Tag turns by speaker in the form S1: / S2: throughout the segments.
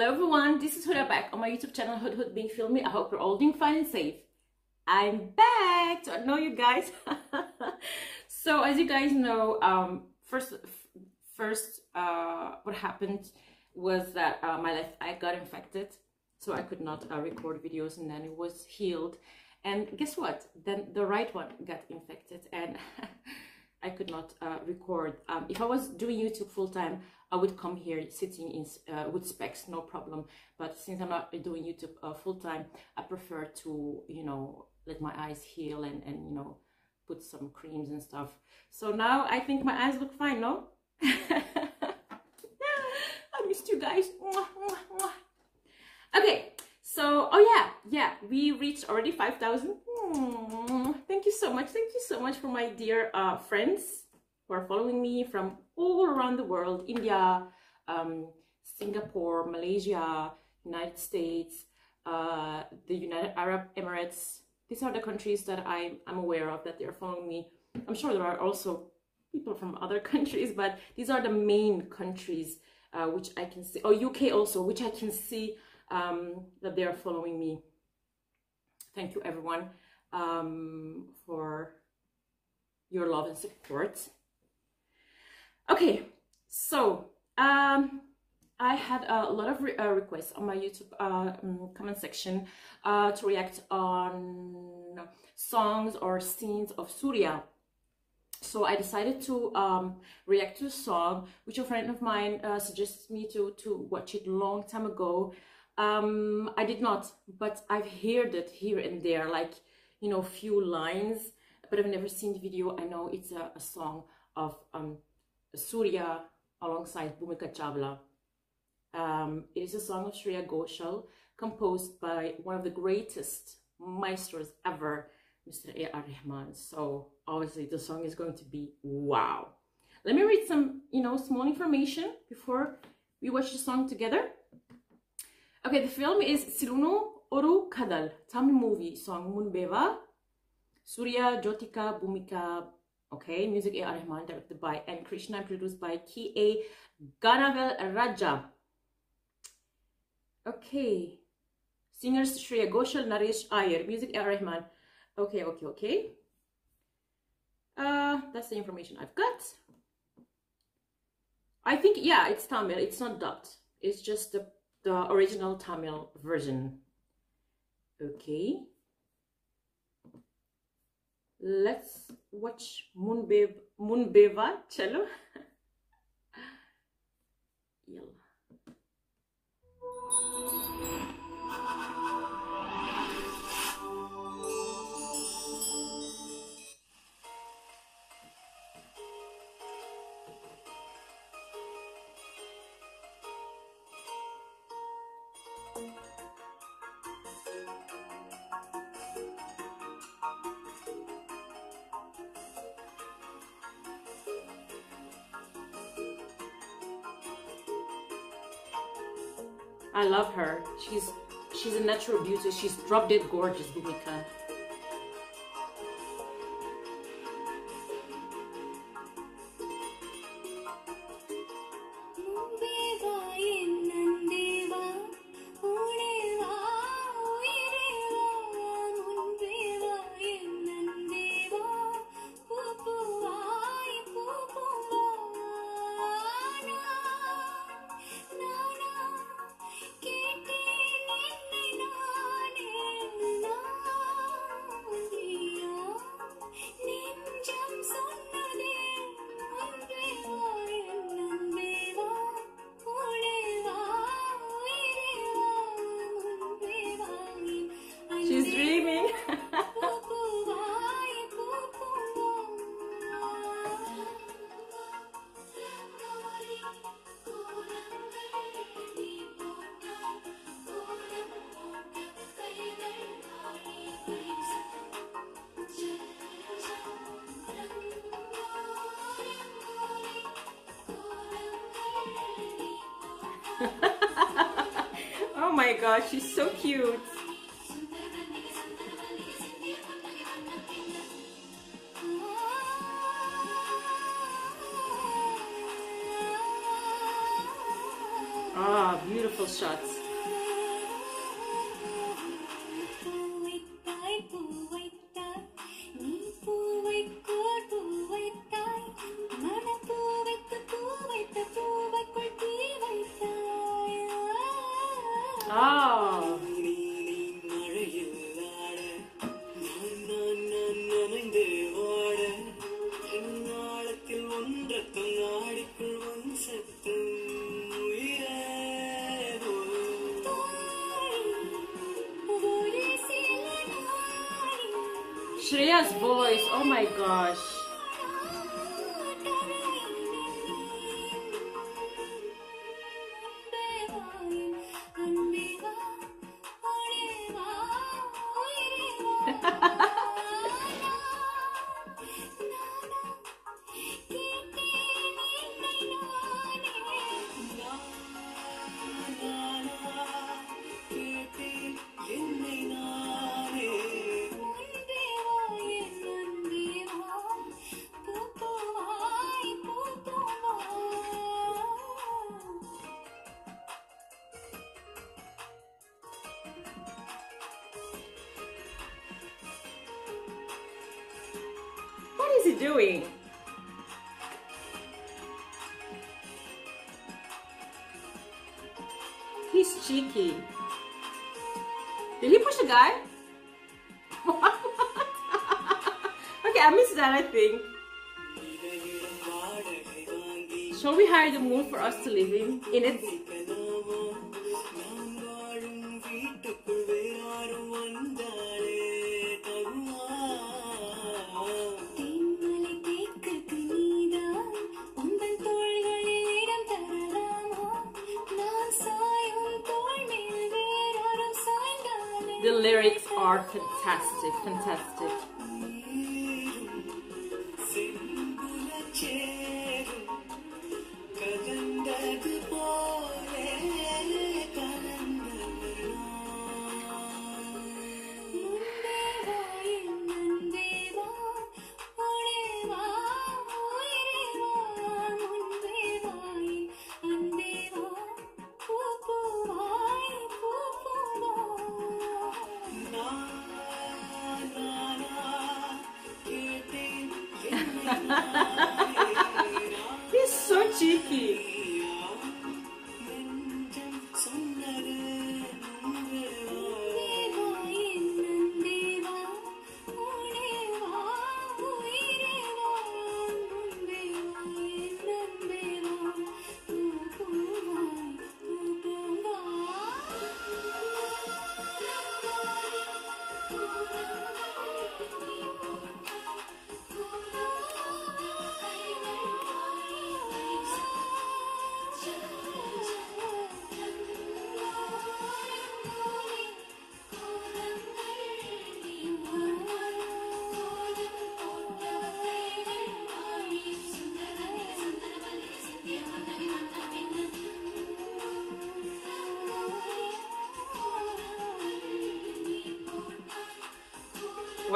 S1: Hello everyone, this is Huda back on my YouTube channel Hodhod Being Filmy. I hope you're all doing fine and safe. I'm back to know you guys. so as you guys know, um, first, first, uh, what happened was that uh, my left eye got infected, so I could not uh, record videos, and then it was healed. And guess what? Then the right one got infected, and I could not uh, record. Um, if I was doing YouTube full time, I would come here sitting in uh, with specs, no problem. But since I'm not doing YouTube uh, full time, I prefer to, you know, let my eyes heal and, and, you know, put some creams and stuff. So now I think my eyes look fine, no? I missed you guys. Okay, so, oh yeah, yeah, we reached already 5,000. Thank you so much. Thank you so much for my dear uh, friends who are following me from all around the world, India, um, Singapore, Malaysia, United States, uh, the United Arab Emirates. These are the countries that I, am aware of that they're following me. I'm sure there are also people from other countries, but these are the main countries uh, which I can see, oh, UK also, which I can see um, that they are following me. Thank you everyone um, for your love and support. Okay, so um, I had a lot of re uh, requests on my YouTube uh, um, comment section uh, to react on songs or scenes of Suriya. So I decided to um, react to a song which a friend of mine uh, suggested me to, to watch it long time ago. Um, I did not, but I've heard it here and there, like, you know, few lines, but I've never seen the video. I know it's a, a song of um, Suriya alongside Bhumika Chawla. Um, it is a song of Shreya Ghoshal composed by one of the greatest maestros ever, Mr. A.R. Rahman. So obviously the song is going to be wow. Let me read some, you know, small information before we watch the song together. Okay, the film is Sillunu Oru Kadhal, Tamil movie song Munbeva, Suriya, Jyotika, Bhumika, Okay, music A.R. Rahman, directed by N. Krishna, produced by K.A. Gnanavel Raja. Okay, singers Shreya Ghoshal, Naresh Iyer, music A.R. Rahman. Okay, okay, okay. Uh, that's the information I've got. I think, yeah, it's Tamil. It's not dubbed. It's just the, the original Tamil version. Okay. Let's watch Moonbabe, Munbe Vaa cello. I love her. She's she's a natural beauty. She's drop dead gorgeous, Bhumika. My gosh, she's so cute. Ah.
S2: Beautiful shots. Shreya's voice. Oh my gosh. is he doing? He's cheeky. Did he push a guy? okay, I missed that, I think. Shall we hire the moon for us to live in? In it. Are fantastic, fantastic.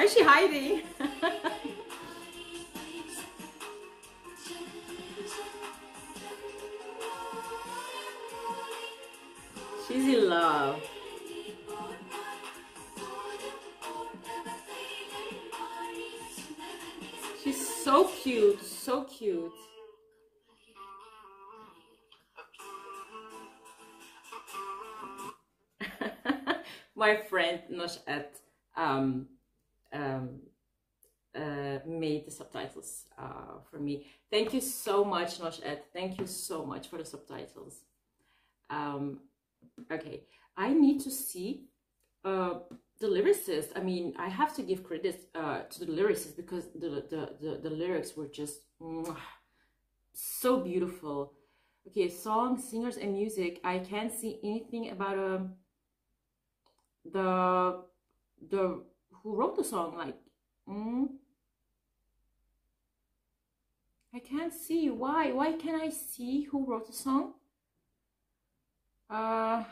S2: Why is she hiding? She's in love. She's so cute, so cute. My friend Noshat um, um, uh, made the subtitles uh, for me. Thank you so much, Noshat. Thank you so much for the subtitles. Um, okay, I need to see uh, the lyricist. I mean, I have to give credit uh, to the lyricist because the, the, the, the lyrics were just mwah, so beautiful. Okay, songs, singers, and music. I can't see anything about um, the the who wrote the song. Like, mm, I can't see why. Why can't I see who wrote the song? Uh,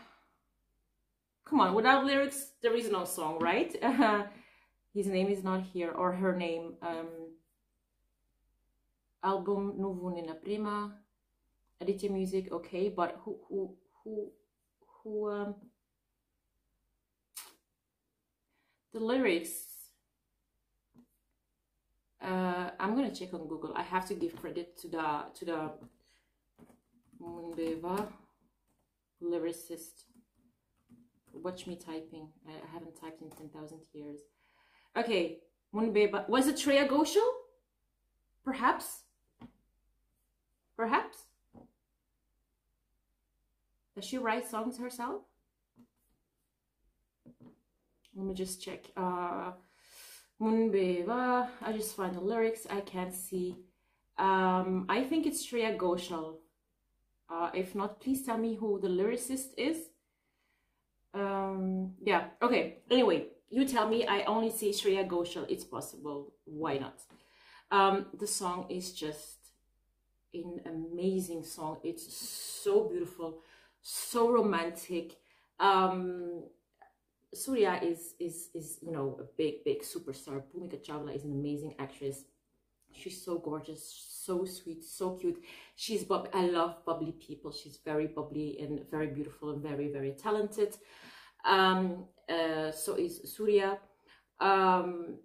S2: come on. Without lyrics, there is no song, right? his name is not here, or her name. Um, album Nuvvu Nenu Prema. Aditya Music, okay, but who who
S1: who who um the lyrics uh i'm gonna check on google. I have to give credit to the to the Munbe Vaa lyricist. Watch me typing. I, haven't typed in 10,000 years. Okay Munbe Vaa was it Shreya Ghoshal? Perhaps? Perhaps? Does she write songs herself let me just check. Uh, Munbe Vaa. I just find the lyrics. I can't see. Um, I think it's Shreya Ghoshal. Uh, if not, please tell me who the lyricist is. Um, yeah. Okay. Anyway, you tell me. I only see Shreya Ghoshal. It's possible. Why not? Um, the song is just an amazing song. It's so beautiful, so romantic. Um, Suriya is is is you know a big big superstar. Bhumika Chawla is an amazing actress. She's so gorgeous, so sweet, so cute. She's bub. I love bubbly people. She's very bubbly and very beautiful and very very talented. Um, uh, so is Suriya. Um,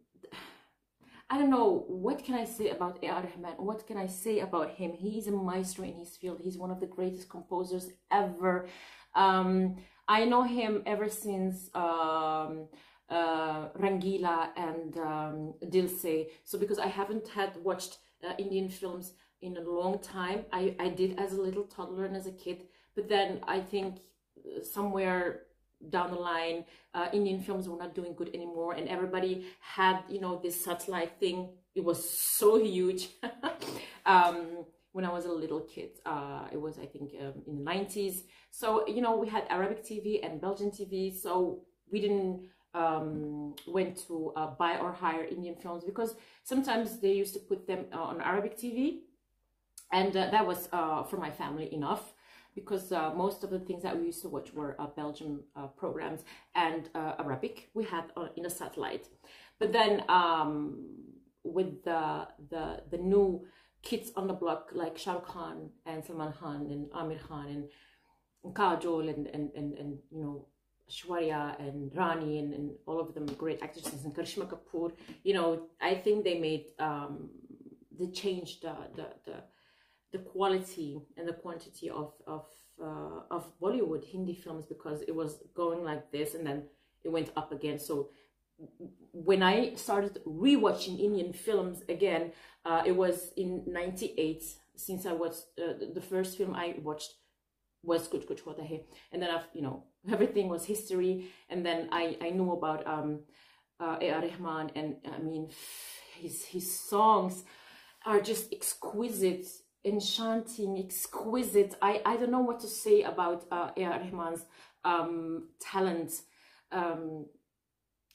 S1: I don't know what can I say about A.R. Rahman. What can I say about him? He is a maestro in his field. He's one of the greatest composers ever. Um, I know him ever since um, uh, Rangila and um, Dil Se. So because I haven't had watched uh, Indian films in a long time, I, I did as a little toddler and as a kid. But then I think uh, somewhere down the line, uh, Indian films were not doing good anymore, and everybody had you know this satellite thing. It was so huge. um, when I was a little kid. Uh, it was, I think, um, in the 90s. So, you know, we had Arabic TV and Belgian TV. So we didn't um, went to uh, buy or hire Indian films because sometimes they used to put them uh, on Arabic TV. And uh, that was uh, for my family enough because uh, most of the things that we used to watch were Belgian programs and Arabic we had in a satellite. But then um, with the, the, the new kids on the block like Shah Rukh Khan and Salman Khan and Aamir Khan and, Kajol and, and, and, and you know Aishwarya and Rani and, and all of them great actresses and Karisma Kapoor you know I think they made um, they changed the, the, the the quality and the quantity of of uh, of Bollywood Hindi films because it was going like this and then it went up again. So when I started rewatching Indian films again, uh, it was in '98. Since I was uh, the first film I watched was Kuch Kuch Hota Hai, and then I've you know everything was history, and then I I knew about um uh, A.R. Rahman, and I mean his his songs are just exquisite enchanting, exquisite. I, I don't know what to say about uh, A.R. Rahman's um, talent. Um,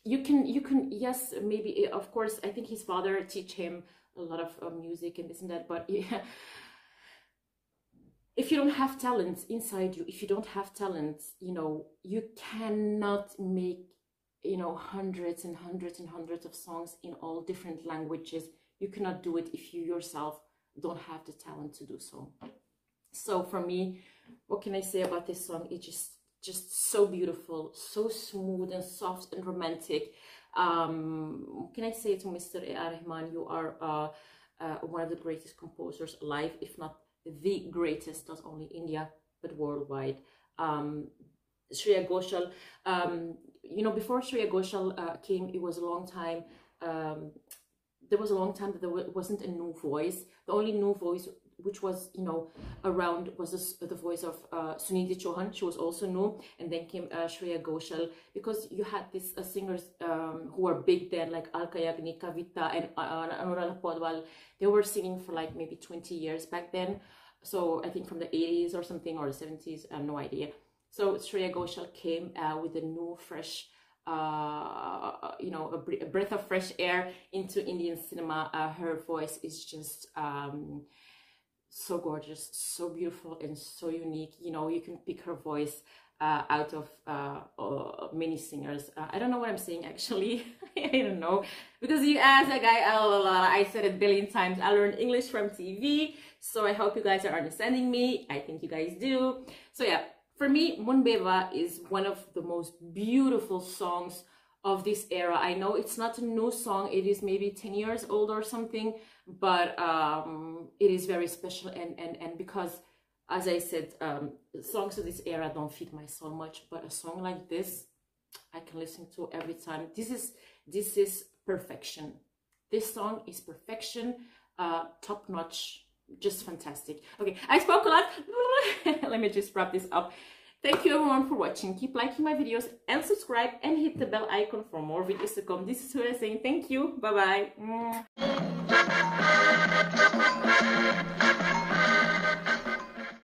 S1: you can, you can, yes, maybe, of course, I think his father teach him a lot of uh, music and this and that, but yeah, if you don't have talent inside you, if you don't have talent, you know, you cannot make, you know, hundreds and hundreds and hundreds of songs in all different languages. You cannot do it if you yourself don't have the talent to do so. So for me, what can I say about this song? it just just so beautiful, so smooth and soft and romantic. Um, can I say to Mr. A.R. Rahman, you are uh, uh, one of the greatest composers alive, if not the greatest, not only India but worldwide. Um, Shreya Ghoshal, um, you know, before Shreya Ghoshal uh, came, it was a long time. Um, there was a long time that there wasn't a new voice. The only new voice which was, you know, around was the, the voice of uh, Sunidhi Chauhan. She was also new. And then came uh, Shreya Ghoshal because you had these uh, singers um, who were big then, like Alka Yagnik, Kavita, and uh, Anuradha Paudwal. They were singing for like maybe 20 years back then. So I think from the 80s or something, or the 70s, I have no idea. So Shreya Ghoshal came uh, with a new, fresh uh, you know, a, a, breath of fresh air into Indian cinema. Uh, her voice is just um, so gorgeous, so beautiful, and so unique. You know, you can pick her voice uh, out of uh, uh, many singers. Uh, I don't know what I'm saying actually. I don't know because you asked a guy. I said it a billion times. I learned English from TV, so I hope you guys are understanding me. I think you guys do. So yeah, for me, Munbe Vaa is one of the most beautiful songs of this era. I know it's not a new song, it is maybe 10 years old or something, but um, it is very special. And, and, and because, as I said, um, songs of this era don't fit my soul much, but a song like this, I can listen to every time. This is this is perfection. This song is perfection, uh, top notch, just fantastic. Okay, I spoke a lot. Let me just wrap this up. Thank you everyone for watching. Keep liking my videos and subscribe and hit the bell icon for more videos to come. This is Huda saying thank you. Bye bye. Thank you.